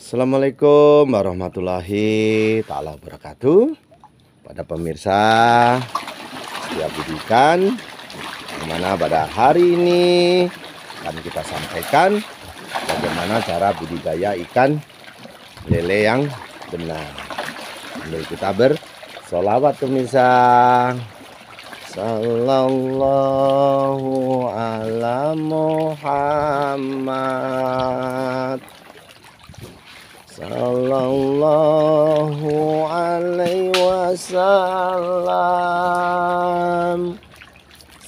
Assalamualaikum warahmatullahi taala wabarakatuh. Pada pemirsa setiap ikan Di mana pada hari ini akan kita sampaikan bagaimana cara budidaya ikan lele yang benar. Sambil kita bersolawat pemirsa. Sallallahu ala Muhammad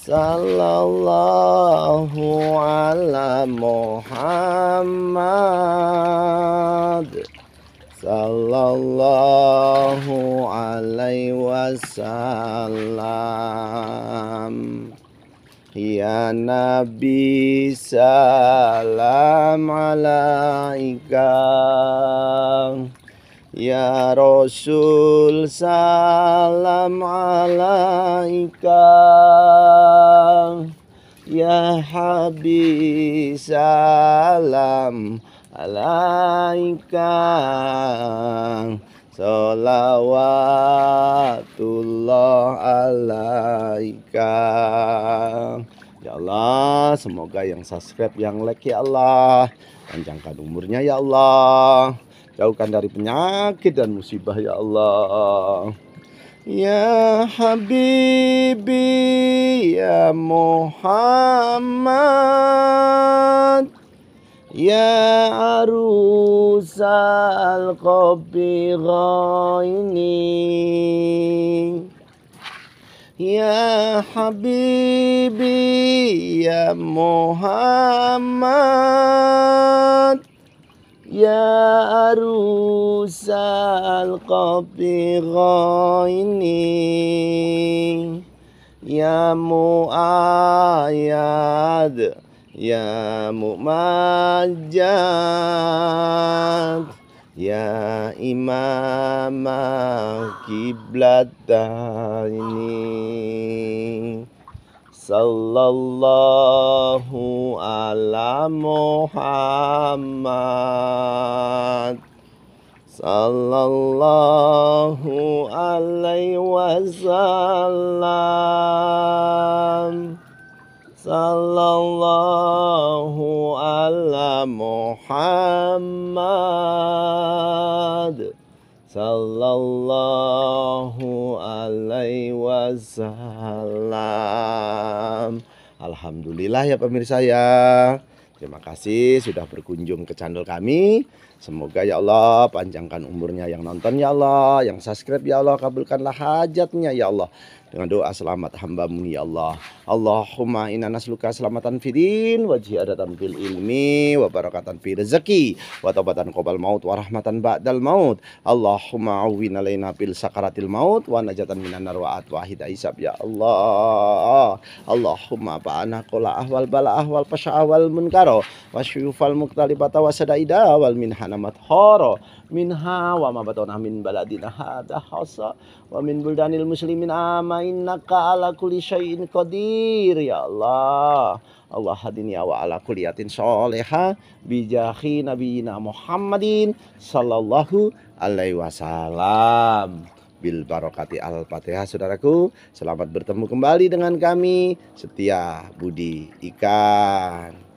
Sallallahu ala Muhammad. Sallallahu alaihi wasallam. Ya Nabi salam alaika Ya Rasul salam alaika Ya Habib salam alaika Salawatullah alaika Ya Allah semoga yang subscribe yang like ya Allah. Panjangkan umurnya ya Allah Jauhkan dari penyakit dan musibah ya Allah. Ya Habibi Ya Muhammad Ya arusal ini Ya Habibi Ya Muhammad Ya arusal ini Ya mu'ayad Ya mu'majad Ya imam ini Sallallahu ala Muhammad Sallallahu alaihi wasallam. Sallallahu ala Muhammad. Sallallahu alaihi wasallam. Alhamdulillah ya pemirsa ya Terima kasih sudah berkunjung ke channel kami. Semoga ya Allah panjangkan umurnya yang nonton ya Allah Yang subscribe ya Allah kabulkanlah hajatnya ya Allah Dengan doa selamat hambamu ya Allah. Allahumma inna nasluka selamatan fidin Wa jihadatan fil ilmi Wa barakatan fi rezeki Wa taubatan qobal maut Wa rahmatan ba'dal maut. Allahumma awin alaina fil sakaratil maut Wa najatan minan nar wa atwahida isab ya Allah. Allahumma ba'ana kola ahwal bala ahwal pasha ahwal munkaro Wa syufal muktalibata wa sadaida wal minhan namat horo minha wa ma batona min baladina hada hasa wa min buldanil muslimin ama innaka ala kulli syai'in qadir ya Allah. Allah hadini wa ala kuliyatin soleha bijahi nabiyina Muhammadin sallallahu alaihi wasallam. Bil barokati al fatihah saudaraku. Selamat bertemu kembali dengan kami setia budi ikan